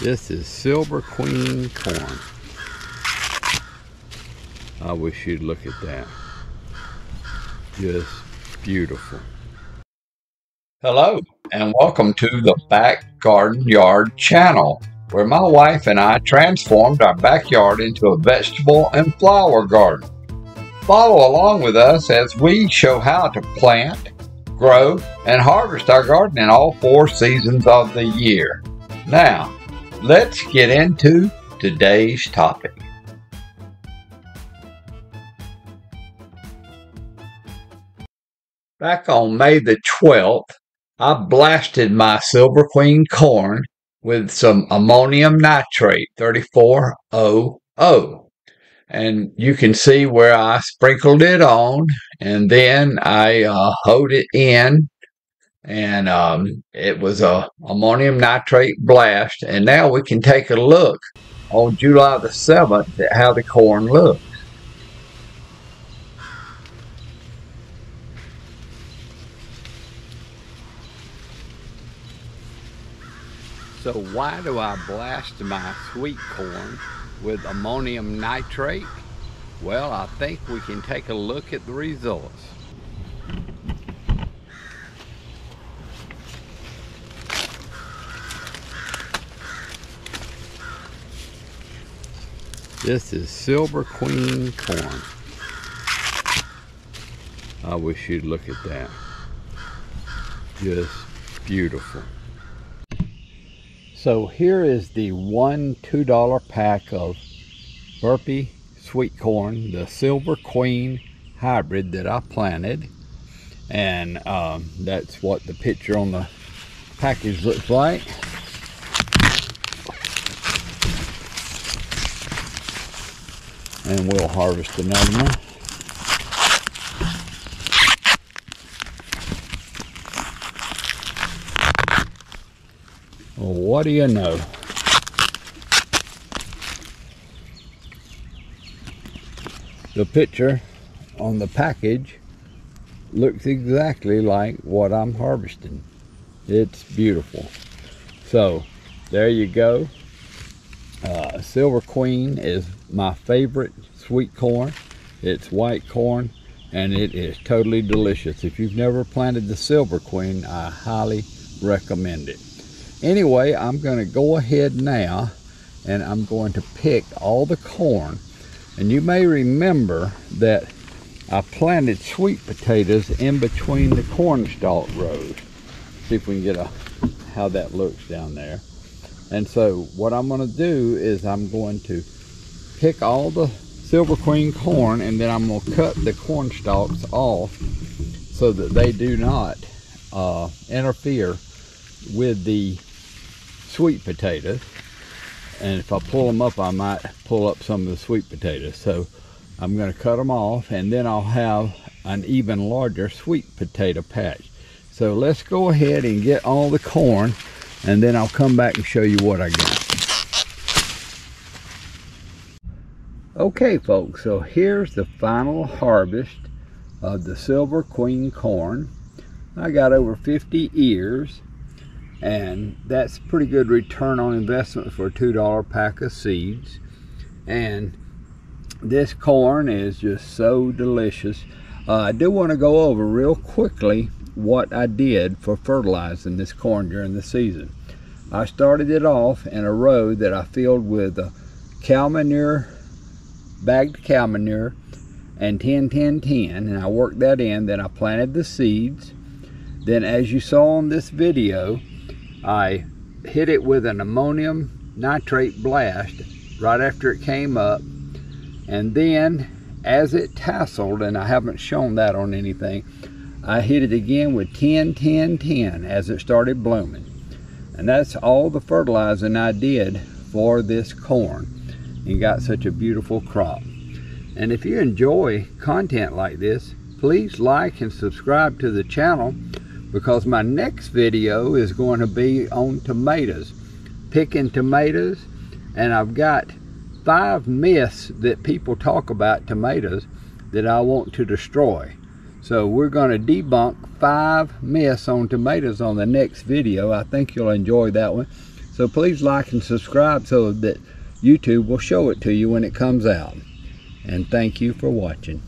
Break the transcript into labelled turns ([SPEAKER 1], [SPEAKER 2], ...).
[SPEAKER 1] This is Silver Queen corn. I wish you'd look at that. Just beautiful.
[SPEAKER 2] Hello, and welcome to the Back Garden Yard channel, where my wife and I transformed our backyard into a vegetable and flower garden. Follow along with us as we show how to plant, grow, and harvest our garden in all four seasons of the year. Now, let's get into today's topic. Back on May the 12th, I blasted my Silver Queen corn with some ammonium nitrate 3400. And you can see where I sprinkled it on and then I uh, hoed it in and um, it was a ammonium nitrate blast. And now we can take a look on July the 7th at how the corn looks.
[SPEAKER 1] So why do I blast my sweet corn with ammonium nitrate? Well, I think we can take a look at the results. This is Silver Queen corn. I wish you'd look at that. Just beautiful. So here is the one $2 pack of Burpee sweet corn, the Silver Queen hybrid that I planted. And um, that's what the picture on the package looks like. And we'll harvest another one. Well, what do you know? The picture on the package looks exactly like what I'm harvesting. It's beautiful. So, there you go. Uh, Silver Queen is my favorite sweet corn. It's white corn and it is totally delicious. If you've never planted the Silver Queen, I highly recommend it. Anyway, I'm going to go ahead now and I'm going to pick all the corn. And you may remember that I planted sweet potatoes in between the corn stalk rows. See if we can get a how that looks down there. And so what I'm going to do is I'm going to pick all the Silver Queen corn and then I'm going to cut the corn stalks off so that they do not uh, interfere with the sweet potatoes. And if I pull them up, I might pull up some of the sweet potatoes. So I'm going to cut them off and then I'll have an even larger sweet potato patch. So let's go ahead and get all the corn and then I'll come back and show you what I got. Okay folks, so here's the final harvest of the Silver Queen corn. I got over 50 ears and that's pretty good return on investment for a two dollar pack of seeds and this corn is just so delicious uh, I do want to go over real quickly what I did for fertilizing this corn during the season. I started it off in a row that I filled with cow manure bagged cow manure and 10 10 10 and I worked that in. Then I planted the seeds. Then as you saw on this video I hit it with an ammonium nitrate blast right after it came up. And then as it tasseled, and I haven't shown that on anything, I hit it again with 10, 10, 10 as it started blooming. And that's all the fertilizing I did for this corn and got such a beautiful crop. And if you enjoy content like this, please like and subscribe to the channel because my next video is going to be on tomatoes picking tomatoes and I've got five myths that people talk about tomatoes that I want to destroy so we're going to debunk five myths on tomatoes on the next video I think you'll enjoy that one So please like and subscribe so that YouTube will show it to you when it comes out. And thank you for watching.